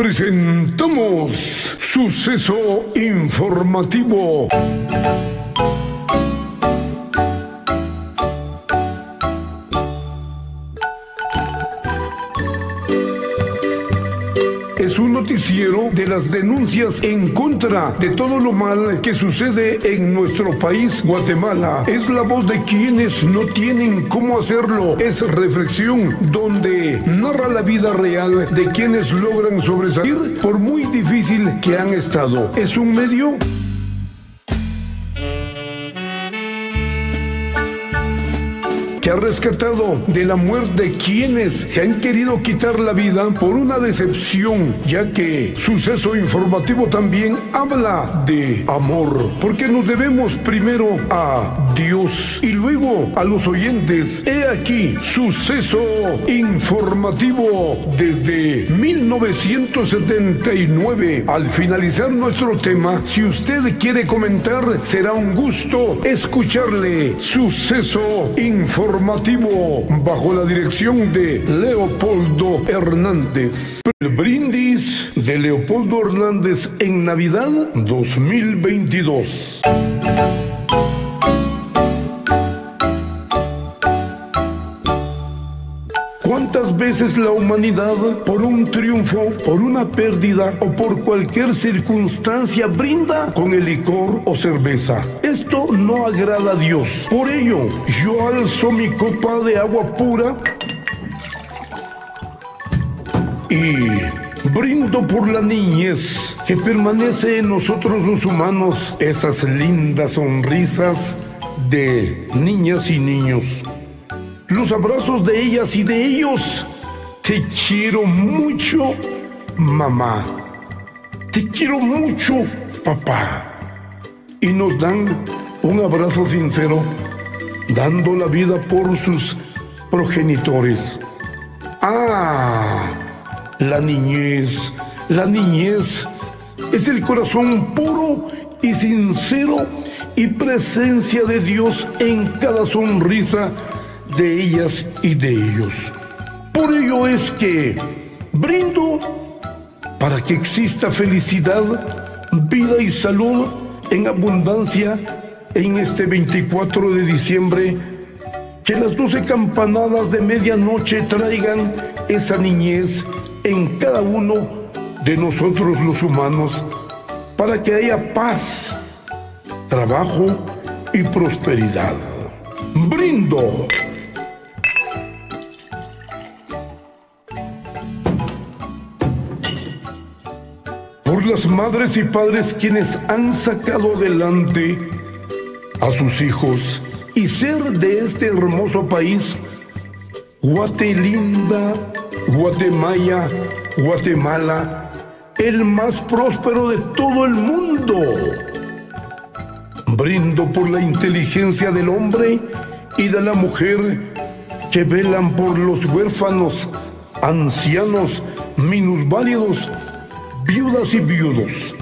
presentamos Suceso Informativo. De las denuncias en contra de todo lo mal que sucede en nuestro país, Guatemala. Es la voz de quienes no tienen cómo hacerlo. Es reflexión donde narra la vida real de quienes logran sobresalir por muy difícil que han estado. Es un medio que ha rescatado de la muerte quienes se han querido quitar la vida por una decepción, ya que suceso informativo también habla de amor, porque nos debemos primero a Dios y luego a los oyentes. He aquí suceso informativo desde 1979. Al finalizar nuestro tema, si usted quiere comentar, será un gusto escucharle. Suceso informativo bajo la dirección de Leopoldo Hernández. El brindis de Leopoldo Hernández en Navidad 2022. Veces la humanidad, por un triunfo, por una pérdida o por cualquier circunstancia, brinda con el licor o cerveza? Esto no agrada a Dios. Por ello, yo alzo mi copa de agua pura y brindo por la niñez que permanece en nosotros los humanos, esas lindas sonrisas de niñas y niños los abrazos de ellas y de ellos. Te quiero mucho, mamá. Te quiero mucho, papá. Y nos dan un abrazo sincero, dando la vida por sus progenitores. Ah, la niñez, la niñez es el corazón puro y sincero y presencia de Dios en cada sonrisa de ellas y de ellos. Por ello es que brindo para que exista felicidad, vida y salud en abundancia en este 24 de diciembre. Que las doce campanadas de medianoche traigan esa niñez en cada uno de nosotros los humanos para que haya paz, trabajo y prosperidad. Brindo por las madres y padres quienes han sacado adelante a sus hijos y ser de este hermoso país, Guatelinda, Guatemala, Guatemala, el más próspero de todo el mundo. Brindo por la inteligencia del hombre y de la mujer que velan por los huérfanos, ancianos, minusválidos viudas y viudos,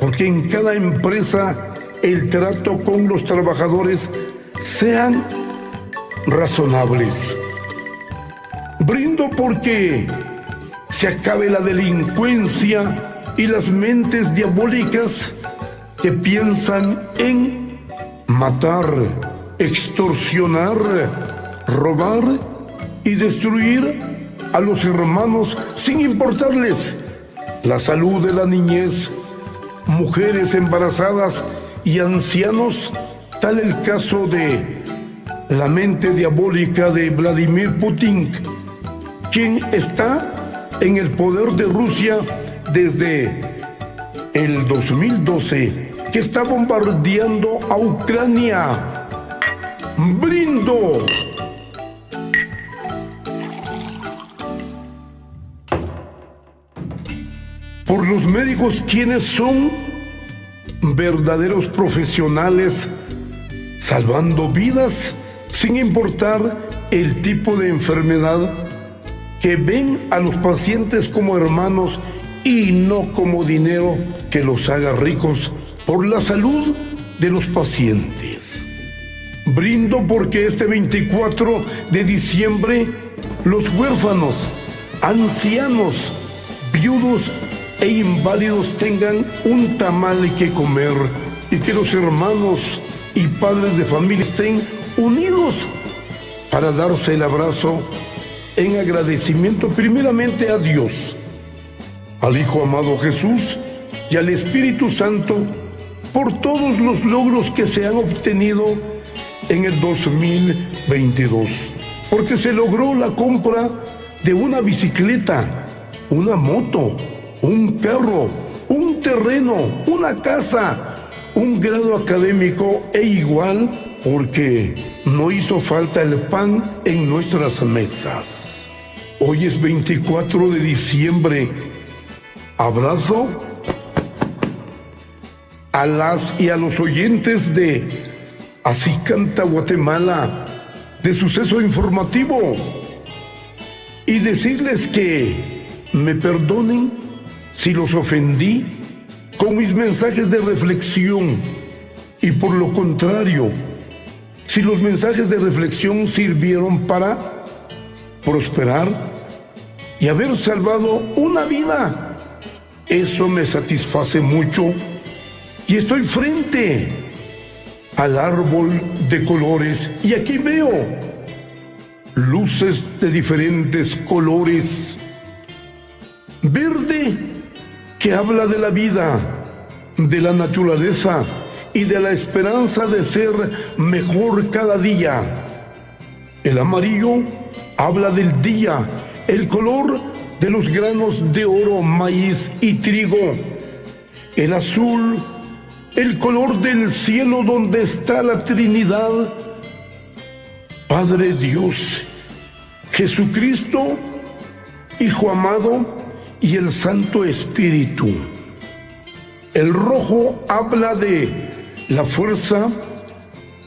porque en cada empresa el trato con los trabajadores sean razonables. Brindo porque se acabe la delincuencia y las mentes diabólicas que piensan en matar, extorsionar, robar y destruir a los hermanos sin importarles la salud de la niñez, mujeres embarazadas y ancianos, tal el caso de la mente diabólica de Vladimir Putin, quien está en el poder de Rusia desde el 2012, que está bombardeando a Ucrania. Brindo los médicos quienes son verdaderos profesionales salvando vidas sin importar el tipo de enfermedad, que ven a los pacientes como hermanos y no como dinero que los haga ricos por la salud de los pacientes. Brindo porque este 24 de diciembre los huérfanos, ancianos, viudos e inválidos tengan un tamal que comer y que los hermanos y padres de familia estén unidos para darse el abrazo en agradecimiento primeramente a Dios, al Hijo amado Jesús y al Espíritu Santo por todos los logros que se han obtenido en el 2022, porque se logró la compra de una bicicleta, una moto, un perro, un terreno, una casa, un grado académico e igual porque no hizo falta el pan en nuestras mesas. Hoy es 24 de diciembre. Abrazo a las y a los oyentes de Así canta Guatemala, de suceso informativo, y decirles que me perdonen si los ofendí con mis mensajes de reflexión y por lo contrario, si los mensajes de reflexión sirvieron para prosperar y haber salvado una vida, eso me satisface mucho y estoy frente al árbol de colores y aquí veo luces de diferentes colores. Verde que habla de la vida, de la naturaleza y de la esperanza de ser mejor cada día. El amarillo habla del día, el color de los granos de oro, maíz y trigo. El azul, el color del cielo donde está la Trinidad. Padre Dios, Jesucristo, Hijo amado y el Santo Espíritu. El rojo habla de la fuerza,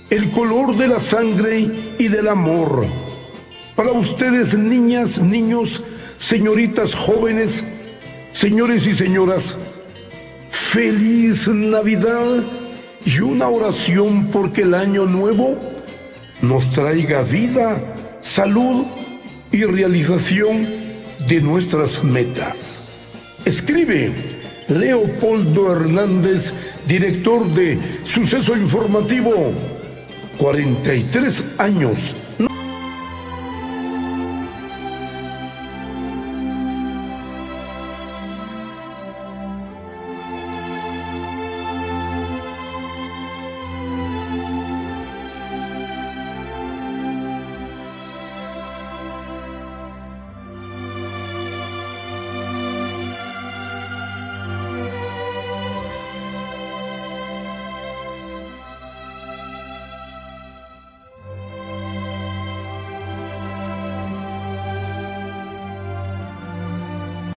el color de la sangre y del amor. Para ustedes, niñas, niños, señoritas jóvenes, señores y señoras, feliz Navidad y una oración porque el año nuevo nos traiga vida, salud y realización de nuestras metas. Escribe Leopoldo Hernández director de Suceso Informativo, 43 años